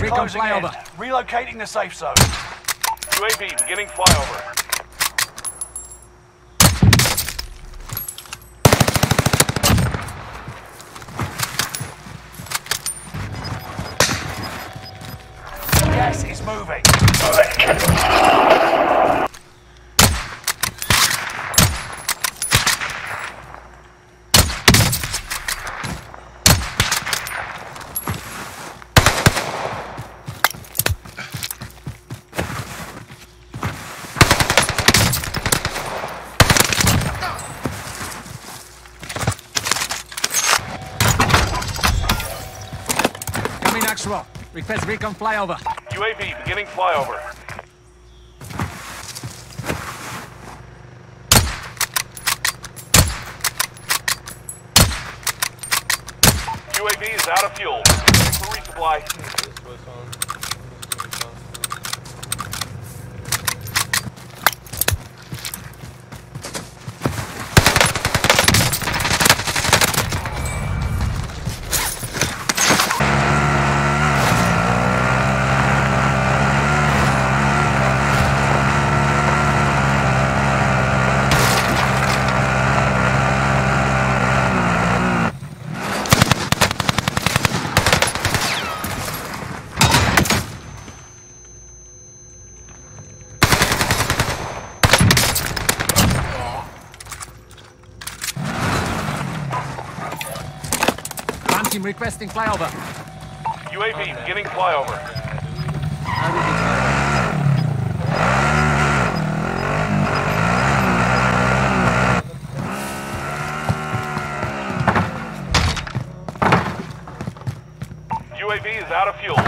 is recon closing in. Relocating the safe zone. UAV beginning flyover. Gas is moving. Recon flyover. UAV beginning flyover. UAV is out of fuel. For resupply. One team requesting flyover. UAV beginning flyover. UAV is out of fuel.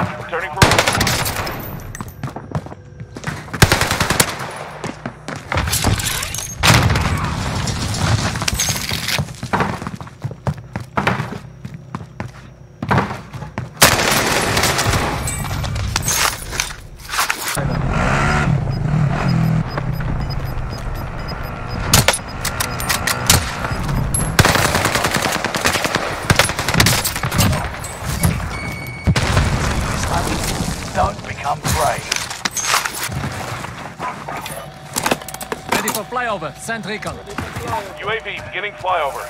Send recon. UAV beginning flyover.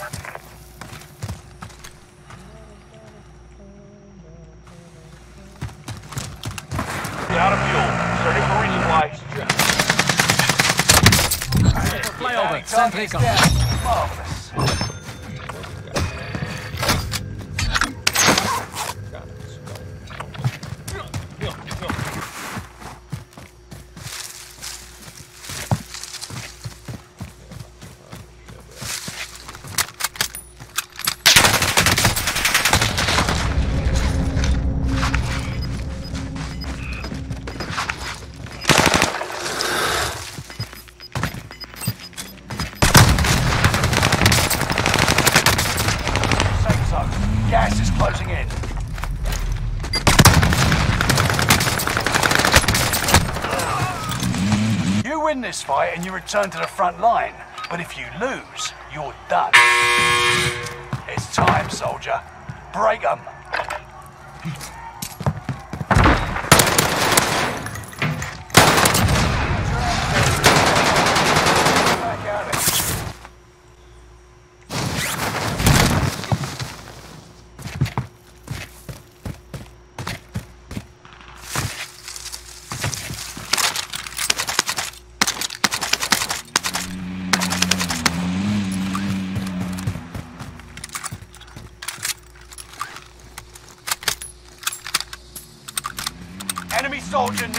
Out of fuel. Starting for resupply. Flyover. Send recon. Fight and you return to the front line. But if you lose, you're done. It's time, soldier. Break 'em.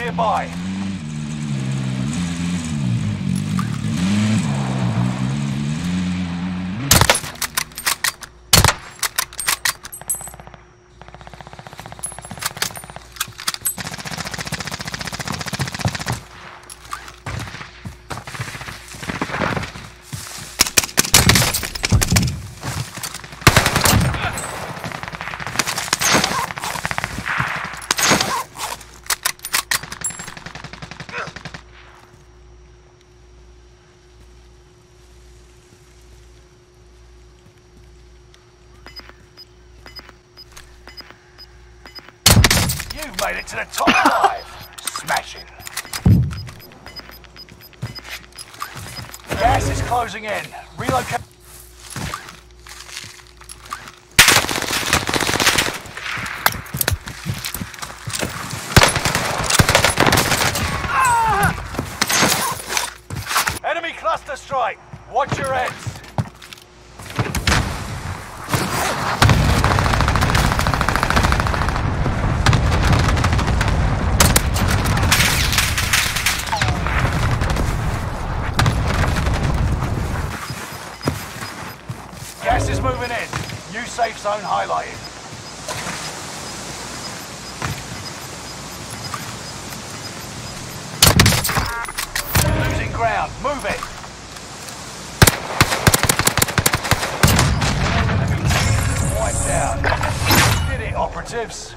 Nearby. It to the top five. Smashing. Gas is closing in. Relocate. Enemy cluster strike. Watch your heads. Gas is moving in. New safe zone highlighted. Losing ground. Move it. Wiped out. Did it, operatives.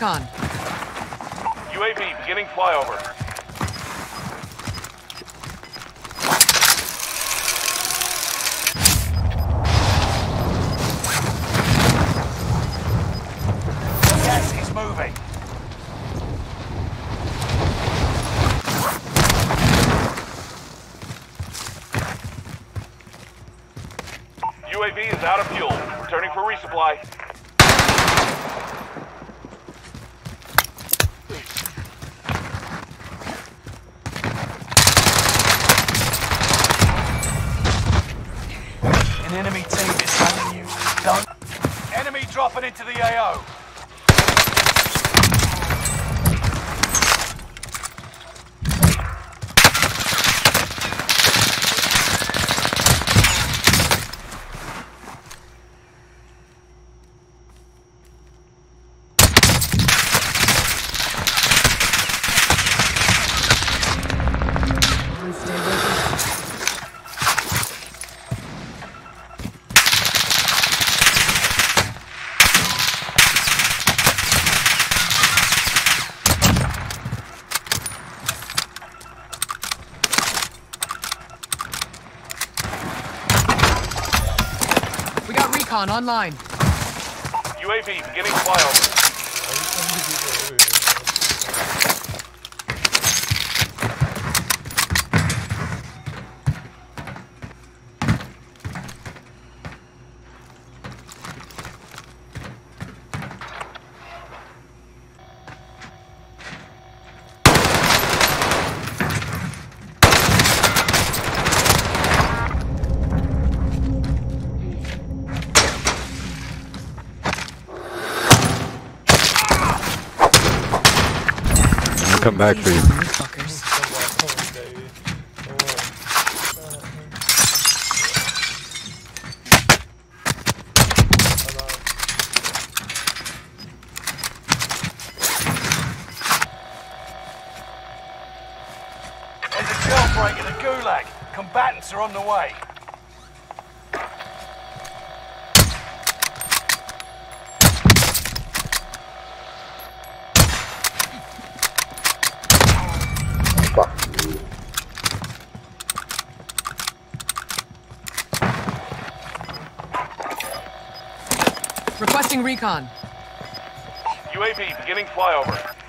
Recon. UAV beginning flyover. Gas is moving. UAV is out of fuel. Returning for resupply. Recon online. UAV beginning flyover. Come back for you. There's a jailbreak in the Gulag. Combatants are on the way. Requesting recon. UAV beginning flyover.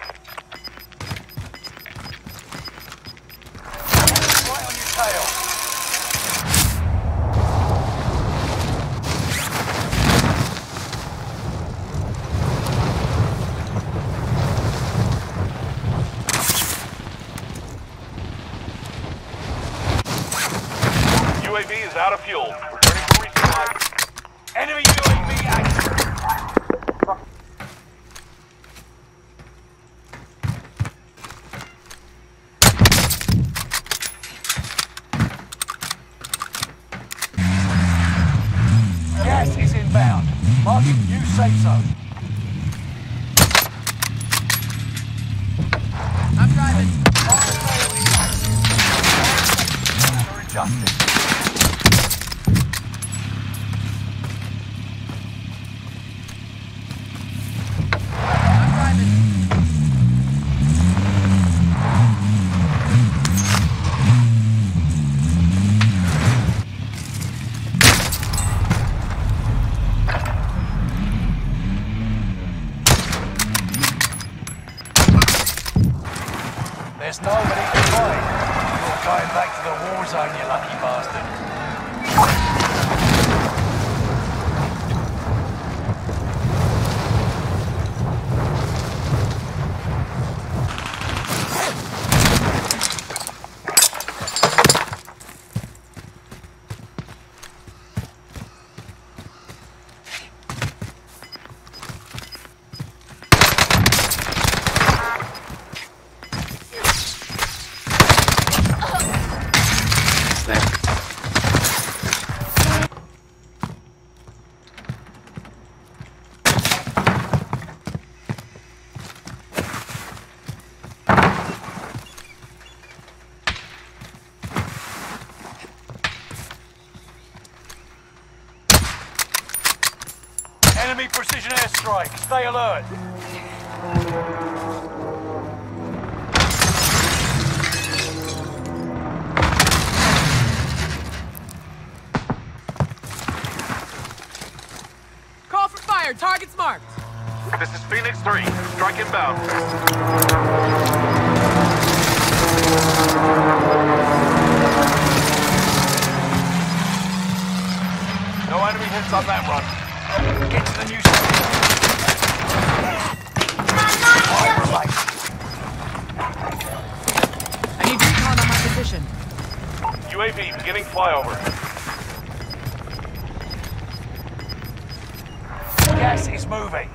Fire. Target's marked. This is Phoenix 3. Strike inbound. No enemy hits on that run. Get to the new. I need recon on my position. UAV beginning flyover. Gas is moving.